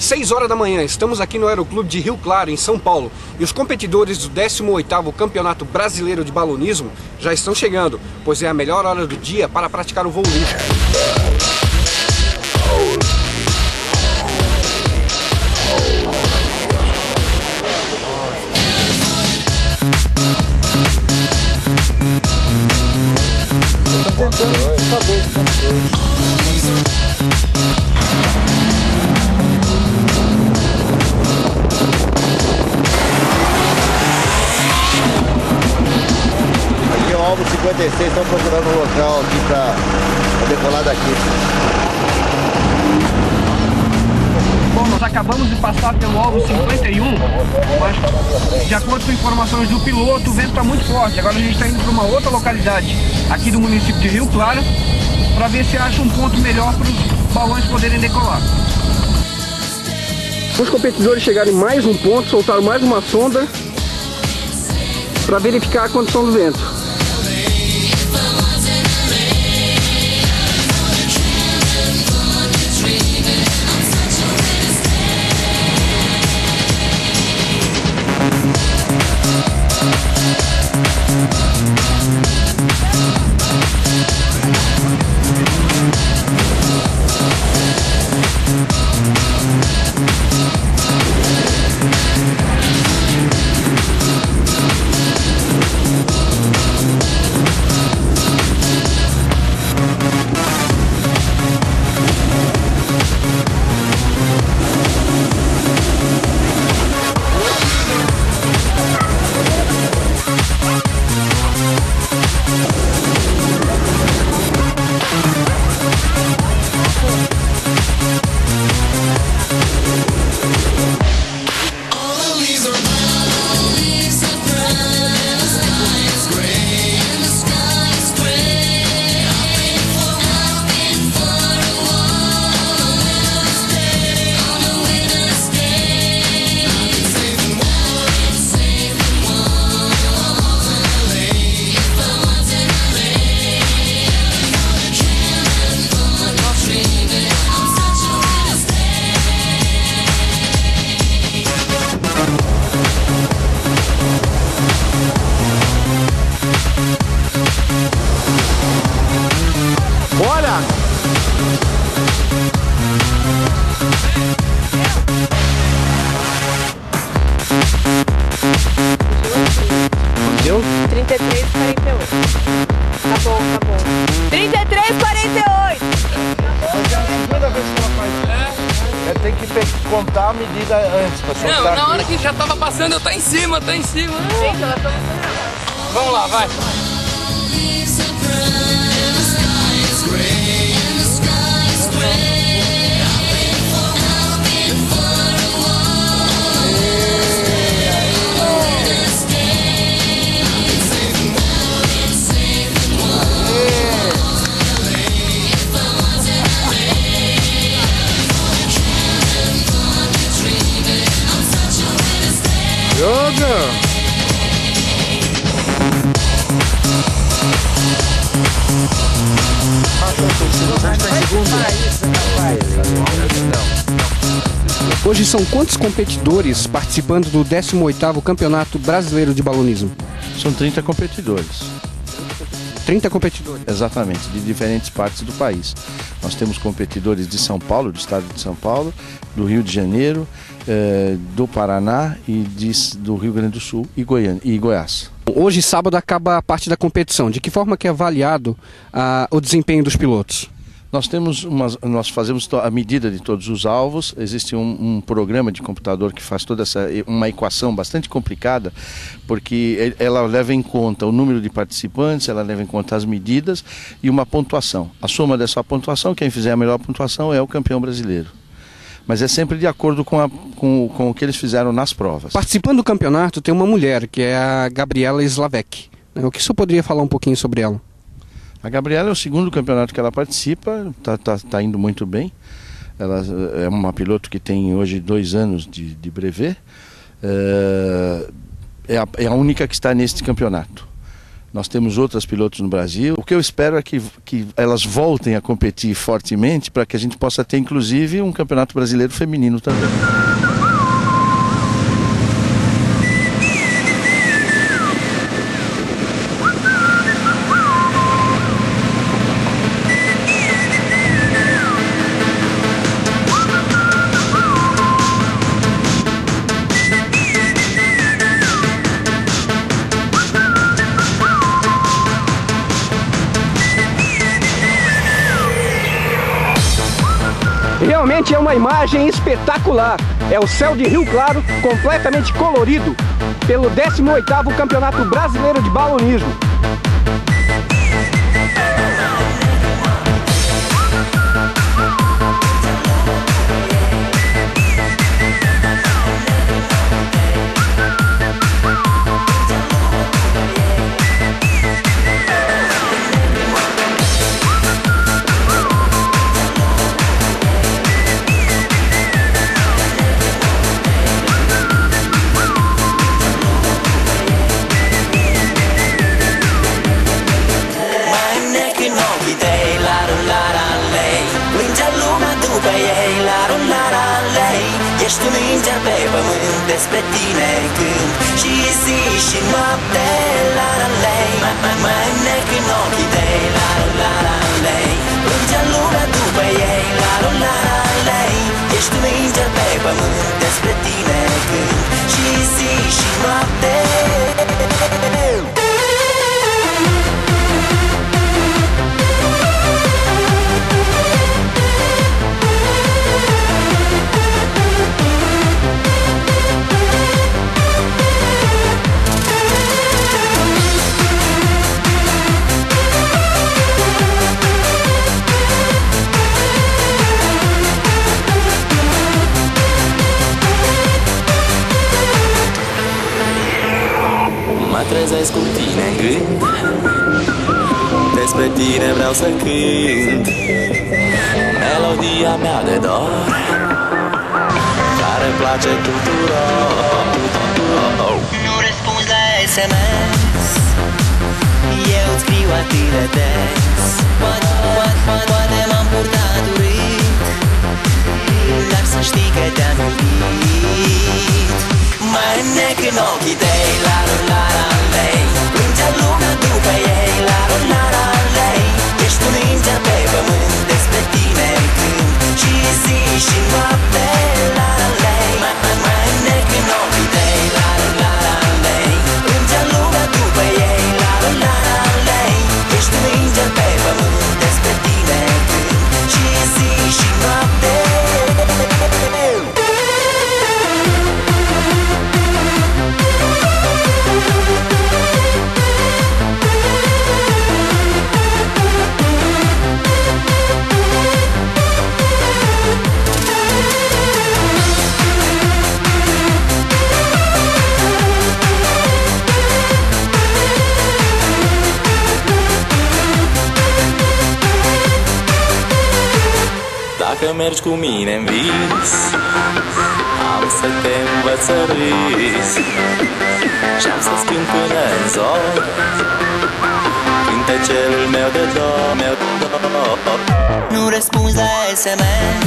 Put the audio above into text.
6 horas da manhã, estamos aqui no Aeroclube de Rio Claro, em São Paulo, e os competidores do 18º Campeonato Brasileiro de Balonismo já estão chegando, pois é a melhor hora do dia para praticar o voo livre. Aqui é o Alvo 56, estão procurando um local aqui para decolar daqui. Bom, nós acabamos de passar pelo alvo 51, mas de acordo com informações do piloto, o vento está muito forte. Agora a gente está indo para uma outra localidade aqui do município de Rio Claro para ver se acha um ponto melhor para os balões poderem decolar. Os competidores chegaram em mais um ponto, soltaram mais uma sonda para verificar a condição do vento. Contar a medida antes pra Não, soltar na hora aqui. que já tava passando, eu tô em cima, tô em cima. Gente, ela tá Vamos lá, vai. Joga! Hoje são quantos competidores participando do 18º Campeonato Brasileiro de Balonismo? São 30 competidores, 30 competidores. exatamente, de diferentes partes do país. Nós temos competidores de São Paulo, do estado de São Paulo, do Rio de Janeiro, eh, do Paraná e de- do Rio Grande do Sul e, Goiânia, e Goiás. Hoje, sábado, acaba a parte da competição. De que forma que é avaliado ah, o desempenho dos pilotos? Nós temos umas, nós fazemos a medida de todos os alvos. Existe um, um programa de computador que faz toda essa uma equação bastante complicada, porque ela leva em conta o número de participantes, ela leva em conta as medidas e uma pontuação. A soma dessa pontuação, quem fizer a melhor pontuação é o campeão brasileiro. Mas é sempre de acordo com, a- com- com o que eles fizeram nas provas. Participando do campeonato tem uma mulher, que é a Gabriela Slavek. O que o senhor poderia falar um pouquinho sobre ela? A Gabriela é o segundo campeonato que ela participa, está tá, tá indo muito bem. Ela eh, é uma piloto que tem hoje dois anos de, de brevet. Eh, É a, é a única que está neste campeonato. Nós temos outras pilotos no Brasil. O que eu espero é que, que elas voltem a competir fortemente para que a gente possa ter, inclusive, um campeonato brasileiro feminino também. Realmente é uma imagem espetacular. É o céu de Rio Claro completamente colorido pelo 18º Campeonato Brasileiro de Balonismo. Despre tine când Și zi și noapte la la lei Mai nec în ochii tăi la rullare a Mă trezesc cu tine în gând Despre tine vreau să cânt. Melodia mea de dor Care place tuturor Nu răspunzi la SMS Eu îți scriu atât de des Dacă mergi cu mine în vis Am să te învăț să râzi Și-am să schimb până în zor Cântecelul meu de dor, meu de dor. Nu răspunzi la SMS